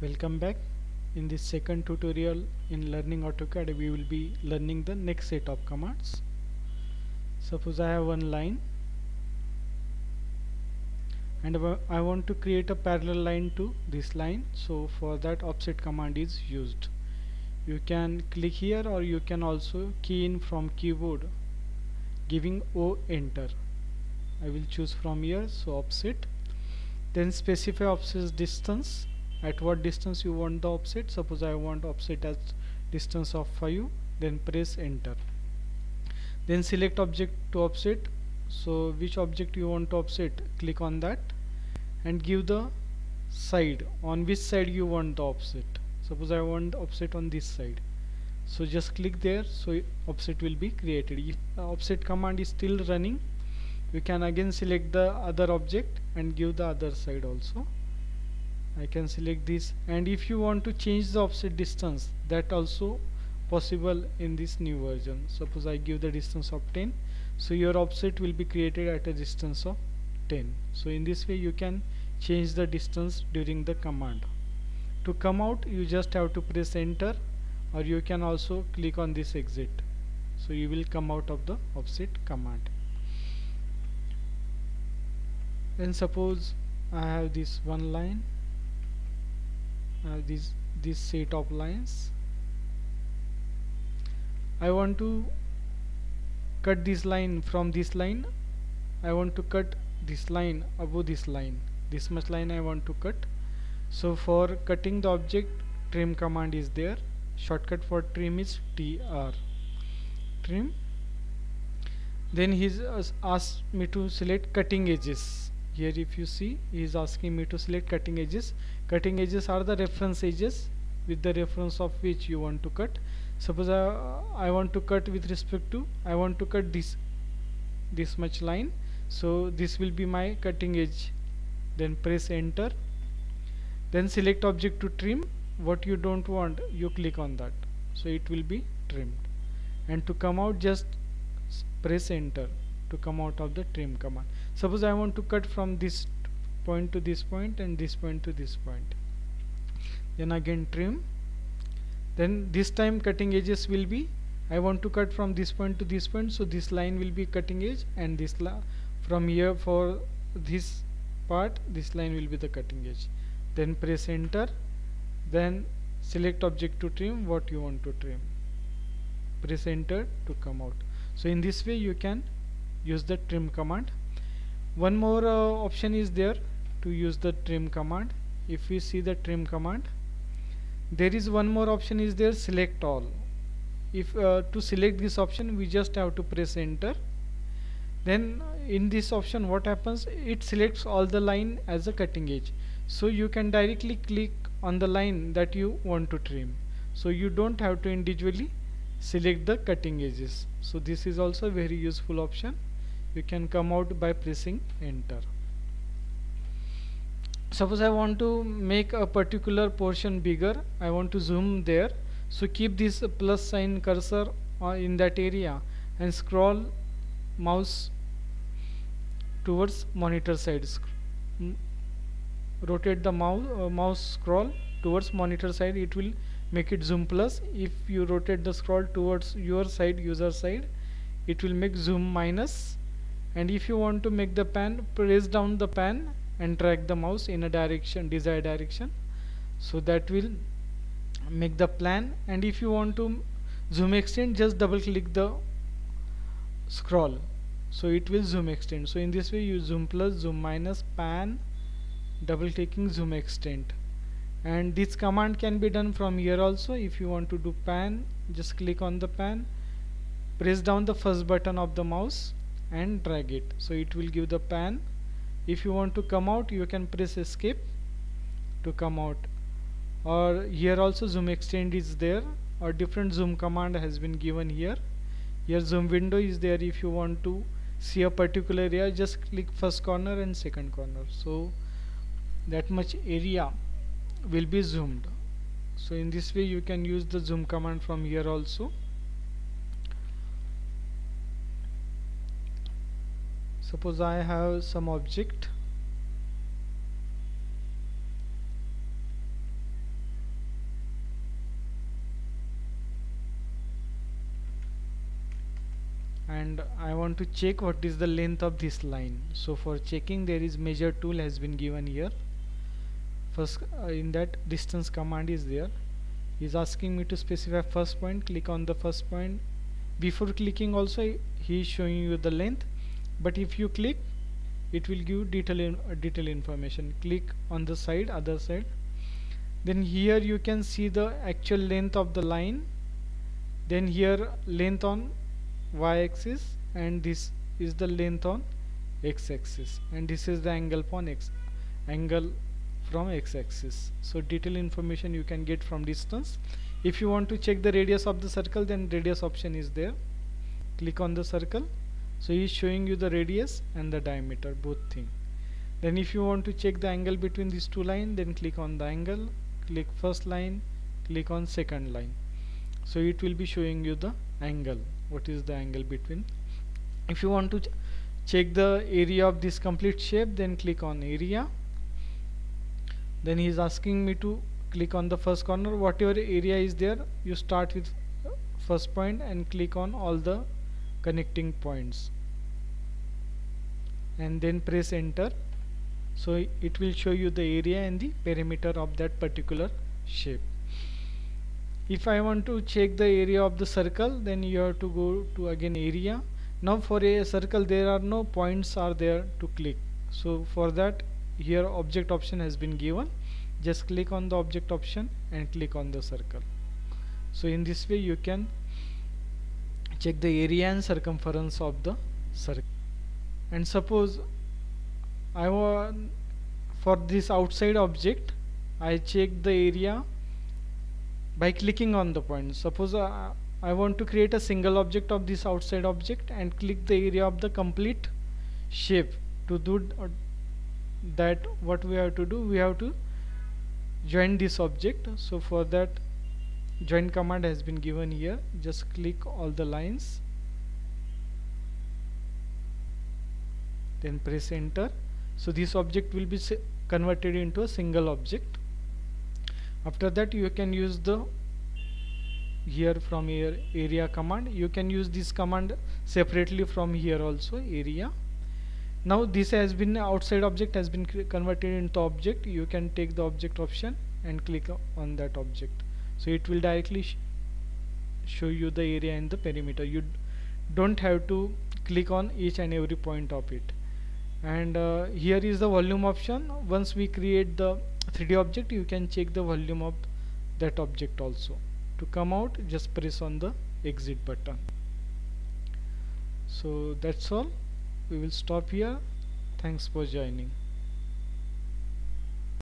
welcome back. In this second tutorial in learning AutoCAD we will be learning the next set of commands. Suppose I have one line and I want to create a parallel line to this line. So for that offset command is used. You can click here or you can also key in from keyboard giving O enter. I will choose from here so offset. Then specify offset distance at what distance you want the offset? Suppose I want offset as distance of 5 then press enter. Then select object to offset. So which object you want to offset? Click on that and give the side. On which side you want the offset? Suppose I want offset on this side. So just click there. So offset will be created. If offset command is still running you can again select the other object and give the other side also I can select this. And if you want to change the offset distance that also possible in this new version. Suppose I give the distance of 10 so your offset will be created at a distance of 10 so in this way you can change the distance during the command. To come out you just have to press enter or you can also click on this exit. So you will come out of the offset command. Then suppose I have this one line uh, this this set of lines. I want to cut this line from this line. I want to cut this line above this line. This much line I want to cut. So for cutting the object trim command is there. Shortcut for trim is tr trim. Then uh, asked me to select cutting edges. Here if you see he is asking me to select cutting edges cutting edges are the reference edges with the reference of which you want to cut. Suppose I, uh, I want to cut with respect to I want to cut this this much line. So this will be my cutting edge. Then press enter. Then select object to trim. What you don't want you click on that. So it will be trimmed. And to come out just press enter to come out of the trim command. Suppose I want to cut from this point to this point and this point to this point. Then again trim. Then this time cutting edges will be I want to cut from this point to this point so this line will be cutting edge and this from here for this part this line will be the cutting edge. Then press enter. Then select object to trim what you want to trim. Press enter to come out. So in this way you can use the trim command. One more uh, option is there to use the trim command. If we see the trim command there is one more option is there select all. If uh, to select this option we just have to press enter. Then in this option what happens? It selects all the line as a cutting edge. So you can directly click on the line that you want to trim. So you don't have to individually select the cutting edges. So this is also a very useful option. You can come out by pressing enter suppose I want to make a particular portion bigger I want to zoom there. So keep this plus sign cursor uh, in that area and scroll mouse towards monitor side. Rotate the mouse uh, mouse scroll towards monitor side. It will make it zoom plus. If you rotate the scroll towards your side user side it will make zoom minus. And if you want to make the pan press down the pan and drag the mouse in a direction desired direction. So that will make the pan. And if you want to zoom extend just double click the scroll. So it will zoom extend. So in this way you zoom plus zoom minus pan double clicking zoom extend. And this command can be done from here also. If you want to do pan just click on the pan press down the first button of the mouse and drag it. So it will give the pan if you want to come out you can press escape to come out. Or here also zoom extend is there. Or different zoom command has been given here. Here zoom window is there if you want to see a particular area. Just click first corner and second corner. So that much area will be zoomed. So in this way you can use the zoom command from here also suppose I have some object. And I want to check what is the length of this line. So for checking there is measure tool has been given here. First uh, in that distance command is there. Is asking me to specify first point. Click on the first point. Before clicking also he is showing you the length but if you click it will give detail in, uh, detail information. Click on the side other side. Then here you can see the actual length of the line. Then here length on y-axis and this is the length on x-axis. And this is the angle on x angle from x-axis. So detail information you can get from distance. If you want to check the radius of the circle then radius option is there. Click on the circle so he is showing you the radius and the diameter both thing. Then if you want to check the angle between these two lines then click on the angle click first line click on second line. So it will be showing you the angle. What is the angle between? If you want to ch check the area of this complete shape then click on area. Then he is asking me to click on the first corner. Whatever area is there you start with first point and click on all the connecting points. And then press enter. So it will show you the area and the perimeter of that particular shape. If I want to check the area of the circle then you have to go to again area. Now for a circle there are no points are there to click. So for that here object option has been given. Just click on the object option and click on the circle. So in this way you can check the area and circumference of the circle. And suppose I want for this outside object I check the area by clicking on the point. Suppose uh, I want to create a single object of this outside object and click the area of the complete shape to do uh, that what we have to do we have to join this object. So for that join command has been given here. Just click all the lines. Then press enter. So this object will be converted into a single object. After that you can use the here from here area command. You can use this command separately from here also area. Now this has been outside object has been converted into object. You can take the object option and click on that object so it will directly sh show you the area and the perimeter. You don't have to click on each and every point of it. And uh, here is the volume option. Once we create the 3d object you can check the volume of that object also. To come out just press on the exit button. So that's all. We will stop here. Thanks for joining